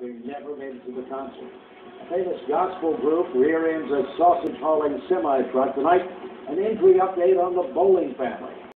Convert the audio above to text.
They never made it to the concert. A famous gospel group rear ends a sausage hauling semi truck tonight. An injury update on the Bowling family.